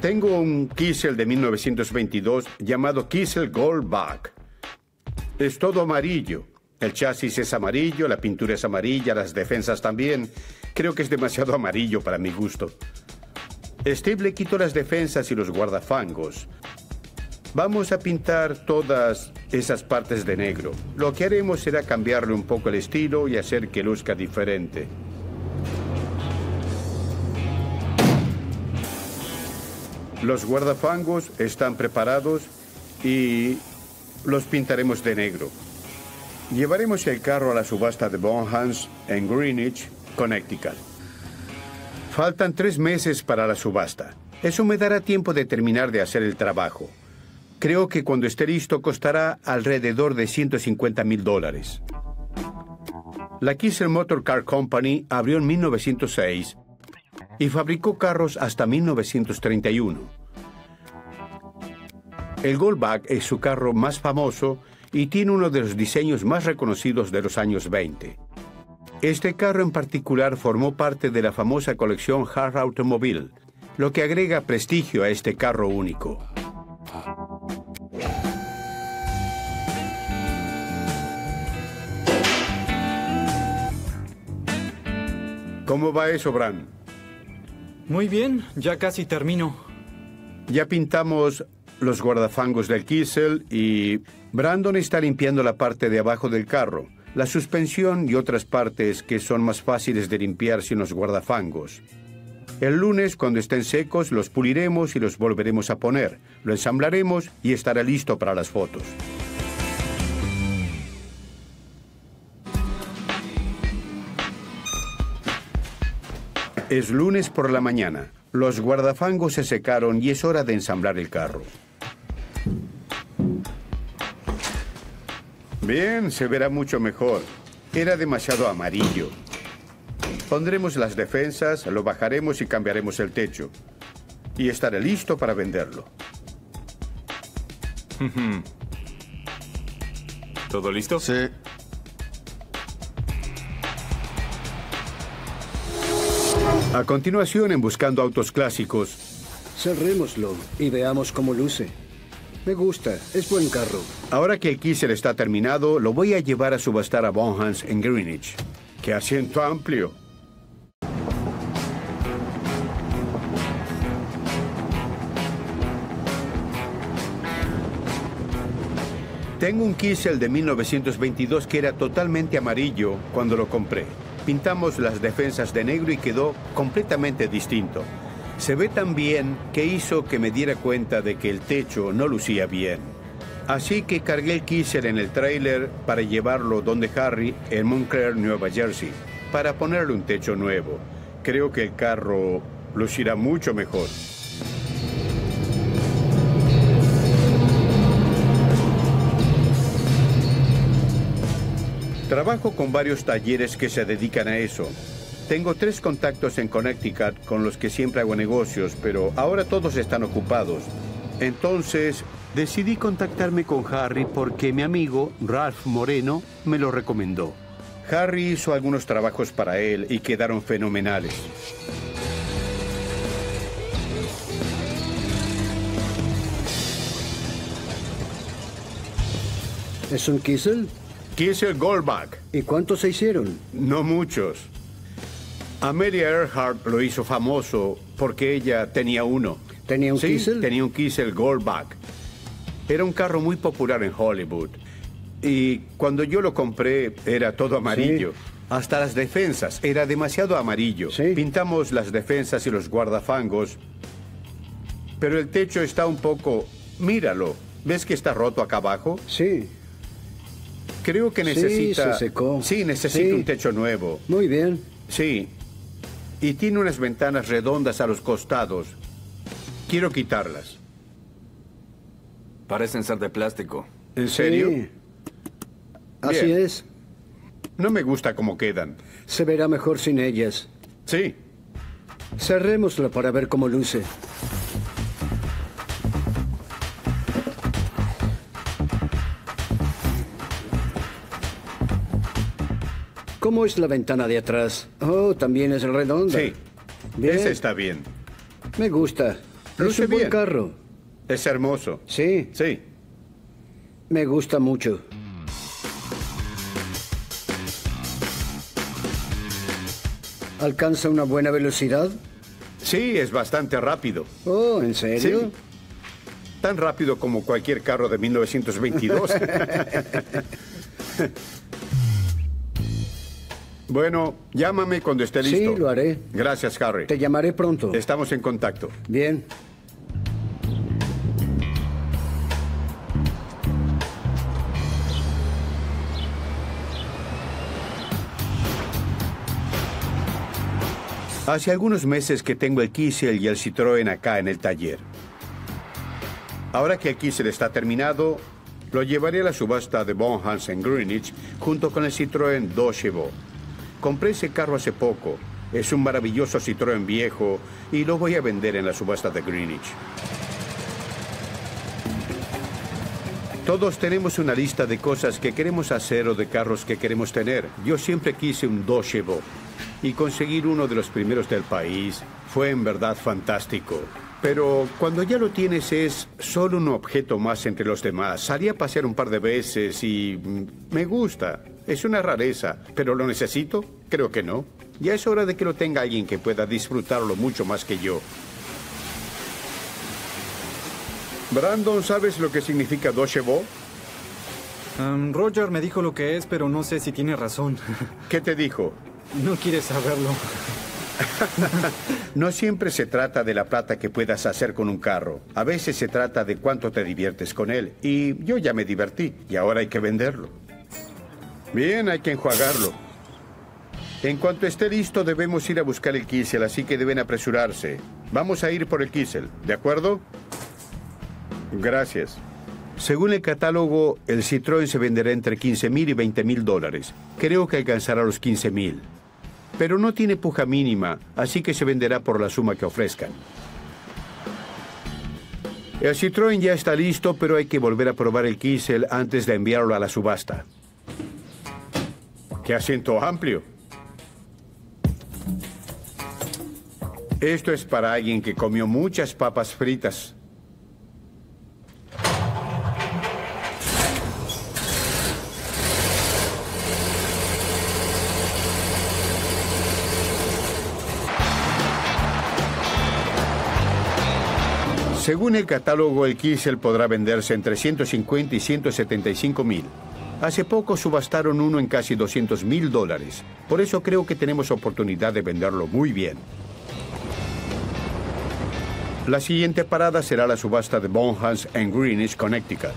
Tengo un Kiesel de 1922 llamado Kiesel Goldback. Es todo amarillo. El chasis es amarillo, la pintura es amarilla, las defensas también. Creo que es demasiado amarillo para mi gusto. Steve le quitó las defensas y los guardafangos. Vamos a pintar todas esas partes de negro. Lo que haremos será cambiarle un poco el estilo y hacer que luzca diferente. Los guardafangos están preparados y los pintaremos de negro. Llevaremos el carro a la subasta de Bonhams en Greenwich, Connecticut. Faltan tres meses para la subasta. Eso me dará tiempo de terminar de hacer el trabajo. Creo que cuando esté listo costará alrededor de 150 mil dólares. La Kiesel Motor Car Company abrió en 1906 y fabricó carros hasta 1931. El Goldback es su carro más famoso y tiene uno de los diseños más reconocidos de los años 20. Este carro en particular formó parte de la famosa colección Hard Automobile, lo que agrega prestigio a este carro único. ¿Cómo va eso, Bran? Muy bien, ya casi termino. Ya pintamos los guardafangos del Kiesel y Brandon está limpiando la parte de abajo del carro, la suspensión y otras partes que son más fáciles de limpiar sin los guardafangos. El lunes, cuando estén secos, los puliremos y los volveremos a poner. Lo ensamblaremos y estará listo para las fotos. Es lunes por la mañana. Los guardafangos se secaron y es hora de ensamblar el carro. Bien, se verá mucho mejor. Era demasiado amarillo. Pondremos las defensas, lo bajaremos y cambiaremos el techo. Y estaré listo para venderlo. ¿Todo listo? Sí. A continuación, en Buscando Autos Clásicos, Cerrémoslo y veamos cómo luce. Me gusta, es buen carro. ahora que el Kiesel está terminado, lo voy a llevar a subastar a Bonhams en Greenwich. ¡Qué asiento amplio! Tengo un Kiesel de 1922 que era totalmente amarillo cuando lo compré. Pintamos las defensas de negro y quedó completamente distinto. Se ve tan bien que hizo que me diera cuenta de que el techo no lucía bien. Así que cargué el Kiesel en el tráiler para llevarlo donde Harry, en Montclair, Nueva Jersey, para ponerle un techo nuevo. Creo que el carro lucirá mucho mejor. Trabajo con varios talleres que se dedican a eso. Tengo tres contactos en Connecticut con los que siempre hago negocios, pero ahora todos están ocupados. Entonces, decidí contactarme con Harry porque mi amigo, Ralph Moreno, me lo recomendó. Harry hizo algunos trabajos para él y quedaron fenomenales. ¿Es un Kiesel? Kiesel Goldback. ¿Y cuántos se hicieron? No muchos. Amelia Earhart lo hizo famoso porque ella tenía uno. ¿Tenía un sí, Kiesel? tenía un Kiesel Goldback. Era un carro muy popular en Hollywood. Y cuando yo lo compré era todo amarillo. Hasta las defensas, era demasiado amarillo. Sí. Pintamos las defensas y los guardafangos. Pero el techo está un poco... Míralo. ¿Ves que está roto acá abajo? Sí. Creo que Sí, necesita... se secó. Sí, necesita Sí. un techo nuevo. Muy bien. Sí. Y tiene unas ventanas redondas a los costados. Quiero quitarlas. Parecen ser de plástico. ¿En serio? Sí. Así Bien. es. No me gusta cómo quedan. Se verá mejor sin ellas. Sí. Cerrémoslo para ver cómo luce. ¿Cómo es la ventana de atrás? Oh, también es redonda. Sí. Bien. Ese está bien. Me gusta. Luce es un buen bien. carro. Es hermoso. Sí, Sí. me gusta mucho. ¿Alcanza una buena velocidad? Sí, es bastante rápido. Oh, ¿en serio? Sí. Tan rápido como cualquier carro de 1922. bueno, llámame cuando esté Sí, listo. lo haré. Gracias, Harry. Te llamaré pronto. Estamos en contacto. Bien. Hace algunos meses que tengo el Kiesel y el Citroën acá en el taller. Ahora que el Kiesel está terminado, lo llevaré a la subasta de Bonhams en Greenwich junto con el Citroën 2 Chevaux. Compré ese carro hace poco. Es un maravilloso Citroën viejo y lo voy a vender en la subasta de Greenwich. Todos tenemos una lista de cosas que queremos hacer o de carros que queremos tener. Yo siempre quise un Dodge Chevaux y conseguir uno de los primeros del país fue en verdad fantástico. Pero cuando ya lo tienes es solo un objeto más entre los demás. Salí a pasear un par de veces y mm, me gusta. Es una rareza, pero ¿lo necesito? Creo que no. Ya es hora de que lo tenga alguien que pueda disfrutarlo mucho más que yo. Brandon, ¿sabes lo que significa Chevaux? Um, Roger me dijo lo que es, pero no sé si tiene razón. ¿Qué te dijo? no quiere saberlo. No siempre se trata de la plata que puedas hacer con un carro. A veces se trata de cuánto te diviertes con él. Y yo ya me divertí. Y ahora hay que venderlo. Bien, hay que enjuagarlo. En cuanto esté listo, debemos ir a buscar el Kiesel, así que deben apresurarse. Vamos a ir por el Kiesel, ¿de acuerdo? Gracias. Según el catálogo, el Citroën se venderá entre 15 mil y 20 mil dólares. Creo que alcanzará los 15 mil. Pero no tiene puja mínima, así que se venderá por la suma que ofrezcan. El Citroën ya está listo, pero hay que volver a probar el Kiesel antes de enviarlo a la subasta. ¡Qué asiento amplio! Esto es para alguien que comió muchas papas fritas. Según el catálogo, el Kiesel podrá venderse entre 150 y 175 mil. Hace poco subastaron uno en casi 200 mil dólares. Por eso creo que tenemos oportunidad de venderlo muy bien. La siguiente parada será la subasta de Bonhams en Greenwich, Connecticut.